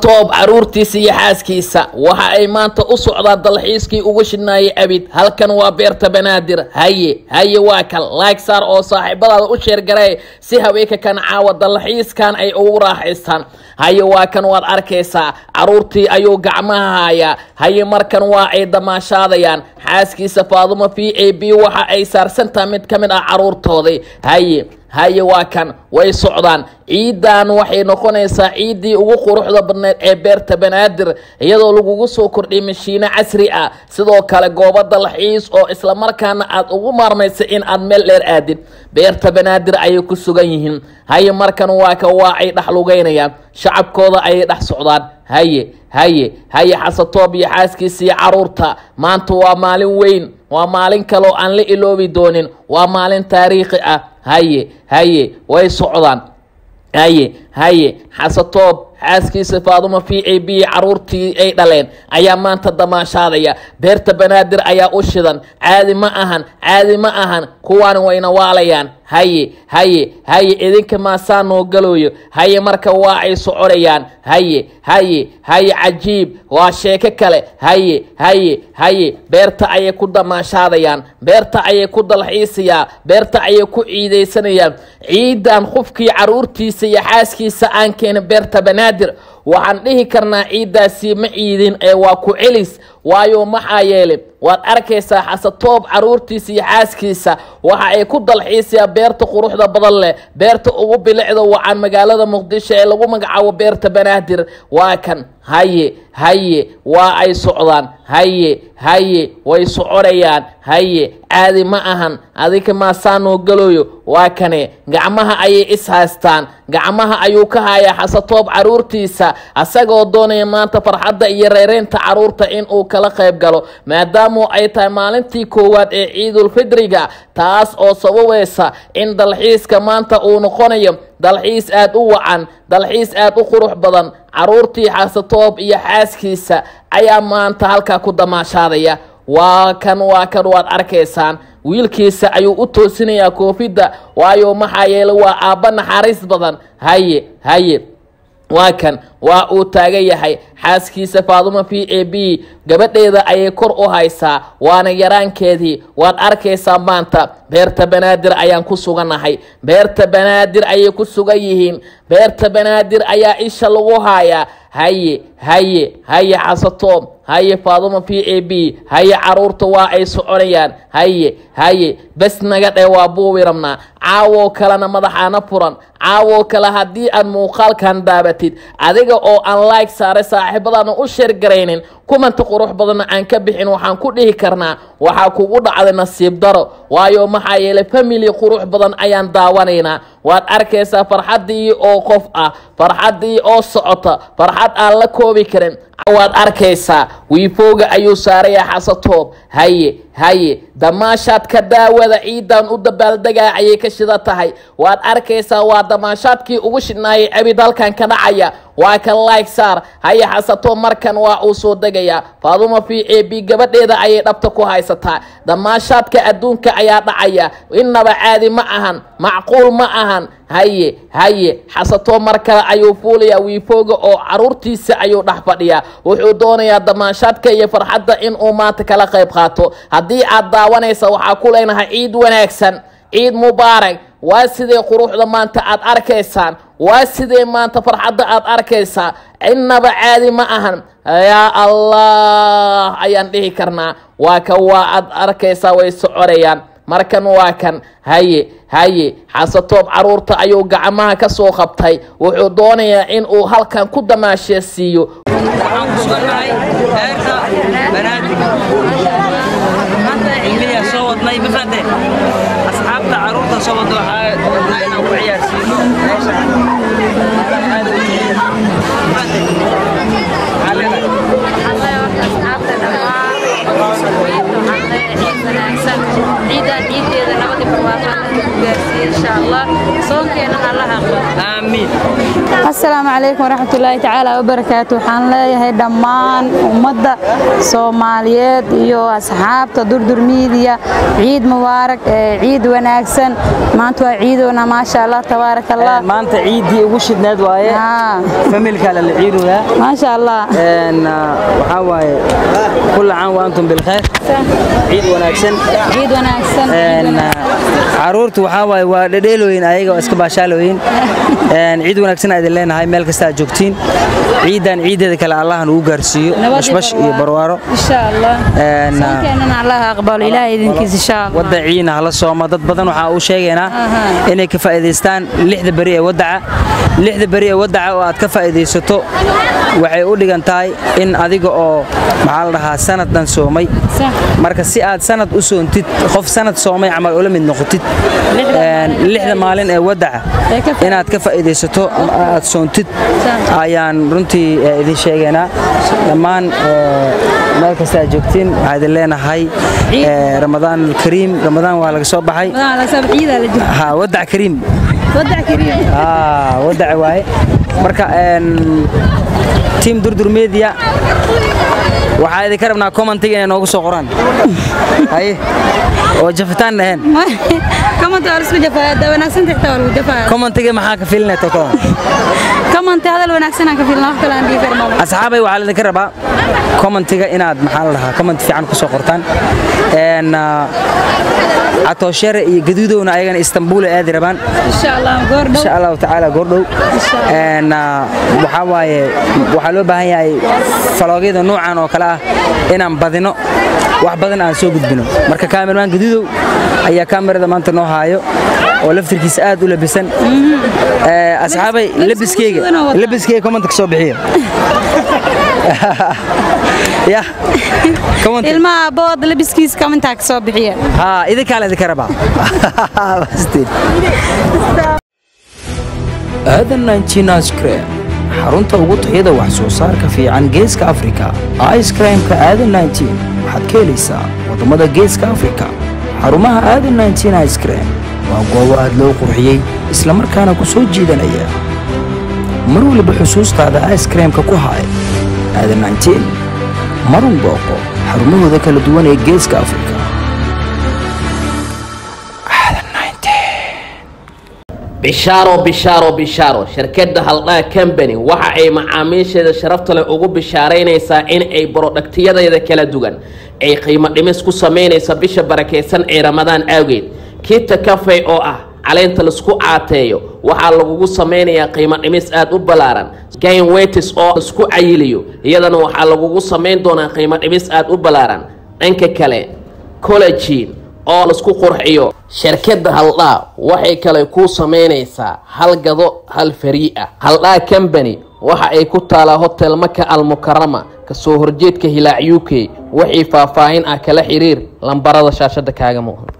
toob caruurtiisa iyo xaaskiisa. Waxa ay maanta u socdaan dalxiiskii ugu shidnaayay abid. Halkan waa beerta banaadir. Haye haye waa kan. Laag saar oo saaxiibadaada u sheergaree si haweenka kan caawa dalxiiskan ay ugu raaxaystaan haye waa kan waad arkaysaa. Caruurtii ayuu gacmaha hayaa. Haye markan waa ay damaashaadayaan. Xaaskiisa faadumo v a b waxa ay saarsantaha mid ka mid ah caruurtoodii. Haye haye waa kan. Way socdaan. Ciidan waxay noqonaysaa ciiddii ugu quruxda badneed ee beerta banaadir iyadoo lagugu soo kordhiyay mashiino casri ah. Sidoo kale goobo dalxiis oo islamarkaana aad ugu maarmaysa in aad meel dheer aadid beerta banaadir ayay ku sugan yihiin. Haye markan waa ka waa ay dhex lugeynayaan. Shacabkooda ayay dhex socdaan. Haye haye haye xasatoob iyo xaaskiisa iyo carruurta. Maanta waa maalin weyn. Waa maalin kaloo aan la iloobi doonin. Waa maalin taariikhi ah. Haye haye way socdaan. Haye haye xasatoob xaaskiisa faadumo a b caruurtii ay dhaleen ayaa maanta damaashaadaya beerta banaadir ayaa u shidan. Caadi ma ahan caadi ma ahan. Kuwaan wayna waalayaan. Haye haye haye idinka maasaa noo galooyo. Haye marka waa ay soconayaan haye haye haye cajiib. Waa sheeko kale. Haye haye haye beerta ayay ku damaashaadayaan beerta ayay ku dalxiisayaan beerta ayay ku ciidaysanayaan ciidan qofkii caruurtiisa iyo xaaskiisa aan keenin beerta banaadir waxaan dhihi karnaa ciiddaasi ma ciidin ee waa ku celis waayo maxaa yeele waad arkaysaa xasatoob caruurtiisa iyo xaaskiisa. Waxa ay ku dalxiisayaan beerta quruxda badan leh beerta ugu bilicda wacan magaalada muqdisho ee lagu magacaabo beerta banaadir. Waa kan haye haye waa ay socdaan. Haye haye way soconayaan haye caadi ma ahan. Adinka maasaanoo galooyo. Waa kane gacmaha ayay is haystaan. Gacmaha ayuu ka hayaa xasatoob caruurtiisa. Asagoo doonaya maanta farxadda iyo reereynta carruurta inuu kala qayb galo. Maadaamu ay tahay maalintii koowaad ee ciidulfidriga taas oo sababaysa in dalxiiska maanta uu noqonayo dalxiis aada u wacan dalxiis aada u qurux badan. Caruurtii xasatoob iyo xaaskiisa ayaa maanta halkaa ku damaashaadaya. Waa kan waa kan waad arkaysaan. Wiilkiisa ayuu u toosinayaa koofidda waayo maxaa yeele waa aabba naxariis badan. Haye haye waa kan waa uu taagan yahay. Xaaskiisa faadumo v a b gabadheeda ayay kor u haysaa waana yaraankeedii. Waad arkaysaa maanta beerta banaadir ayaan ku sugannahay beerta banaadir ayay ku sugan yihiin. Beerta banaadir ayaa isha lagu hayaa haye haye haye xasatoob haye faadumo v a b haye carruurta waa ay soconayaan. Haye haye bes naga dheh waa buubi rabnaa caawoo kalena madaxaana furan. Caawoo kale haddii aad muuqaalkan daabatid adiga oo aan like saaray saaxiibadaana u sheergaraynin kumanta qurux badanna aan ka bixin waxaan ku dhihi karnaa waxaa kugu dhacday nasiib daro. Waayo maxaa yeelay family qurux badan ayaan daawanaynaa waad arkaysaa farxaddii oo qof ah farxaddii oo socota farxad aan la koobi karin waad arkaysaa. Wiifooga ayuu saaraya xasatoob haye haye damaashaadka daawada ciidan u dabaaldegaa ayay ka shida tahay. Waad arkaysaa waa damaashaadkii ugu shidnaayay abid halkan ka dhacaya. Waa kan like saar. Haye xasatoob markan waa uu soo degayaa faadumo v a b gabadheeda ayay dhabta ku haysataa. Damaashaadka adduunka ayaa dhacaya. Innaba caadi ma ahan macquul ma ahan haye haye xasatoob mar kale ayuu fuulayaa wiifooga oo caruurtiisa ayuu dhex fadhiyaa. Wuxuu doonayaa damaashaadka iyo farxadda inuu maanta kala qayb qaato. Haddii aad daawanaysa waxaa ku leenahay ciid wanaagsan ciid mubaarak. Waa sidee quruxda maanta aad arkaysaan? Waa sidee maanta farxadda aad arkaysaa? Innaba caadi ma ahan. Yaa allah ayaan dhihi karnaa. Waa ka waa aad arkaysaa way soconayaan markan waa kan haye haye xasatoob carruurta ayuu gacmaha ka soo qabtay. Wuxuu doonayaa in uu halkan ku damaasheesiiyo asxaabta carruurta soo wadda waxaa ku ciyaarsiino meesha aad u jeeda mafade maxaa leedahay ciidan ciideeda nabadii barwaaqada asalaamu calaykum waraxmatullaahi tacaala wabarakaatu waxaan leeyahay dhammaan ummadda soomaaliyeed iyo asxaabta durdur miidiya ciid mubaarag ciid wanaagsan maanta waa ciidoona maasha allah tabaaraka allah maanta ciiddii ugu shidneed waaye Haa, familka la maasha allah waxaa waaye kulla caan wa antum bilkhayr ciid wanaagsan ciid wanaagsan caruurtu waxaa waaye waa dhedheelooyin ayaga waa iska baashaalooyin ciid wanaagsan idin leenahay meel kasta aad joogtiin. Ciidan ciideeda kale allahan ugu gaarsiiyo bashbash iyo barwaaro. insha allah Een, sonkeenana allah aqbalo ilaahay idinkiisa insha allah wadda ciina hala sooma. Dad badan waxaa uu sheegaynaa inay ka faa'iidaystaan lixda beri ee wadaca. Lixda beri ee wadaca oo aad ka faa'iidaysato waxay u dhigan tahay in adiga oo maxaa la dhahaa sanad dhan soomay marka si aad sanad u soontid qof sanad soomay camal ula mid noqotid. Lixda maalin. ee wadaca Ee ka faa'iidaysato. Faa'iidaysato ama aad soontid? Ayaan runtii eh, idin sheegaynaa. Dhammaan eh, meel kasta aad joogtiin waxaa idin leenahay eh, ramadaan alkariim. Ramadaan waa laga soo baxay. Wadac kariim. Wadac waaye. Marka team durdur media waxaa idinka rabnaa commentiga inay noogu soo qoraan? Haye oo jafitaan dhaheen commentiga maxaa ka filinay tokada asxaabay waxaa laidinka rabaa commentiga inaad maxaa la dhahaa comment fiican ku soo qortaan. Een ah, catooshere iyo gaduudowna ayagana istanbul ay aadi rabaan. Insha allah goor dhow. Insha allahu tacaala goordhow Insha Allah. Een, ah, waxaa waaye waxaa loo baahan yahay faloogyada noocan oo kale ah inaan badino wax badan aan soo gudbino. Marka kaamirmaan gaduudow ayaa kaamirada maanta noo haayo oo laftirkiisa aad u labisan. Ee, asxaabay labis labiskeyga ka soo ya comment ilmaha bood labiskiisa kamantaa ka soo bixiya. Ha idinkaa la idinka rabaa Bastiin. aadan ice-cream xarunta ugu tayada wax soo saarka fiican geeska afrika. Ice-creamka aadan waxaad ka helaysaa waddamada geeska afrika. Xarumaha aadan ice-cream waa goobo aad loo qurxiyey isla markaana ku soo jiidanaya. Mar waliba xusuustaada ice-creamka ku haay aadan marun booqo xarumahooda kala duwan ee geeska afrika. Bishaaro bishaaro bishaaro. Shirkadda haldhaa company waxa ay macaamiisheeda sharafta leh ugu bishaaraynaysaa in ay borodhagtiyadeeda kala duwan ay qiimo dhimis ku samaynaysa bisha barakaysan ee ramadaan awgeed kita kafey oo ah caleenta la isku caateeyo waxaa lagugu samaynayaa qiimo dhimis aad u ballaaran. Gain oo la isku cayiliyo iyadana waxaa lagugu samayn doonaa qiimo dhimis aad u ballaaran. Dhanka kale collagin oo la isku qurxiyo. Shirkadda haldhaa waxay kale kuu samaynaysaa hal gado hal farii ah. Haldhaa company waxa ay ku taalaa hotel maka almukarama ka soo horjeedka hilaac u k wixii faahfaahin ah kala xiriir lambarada shaashada kaaga muuqda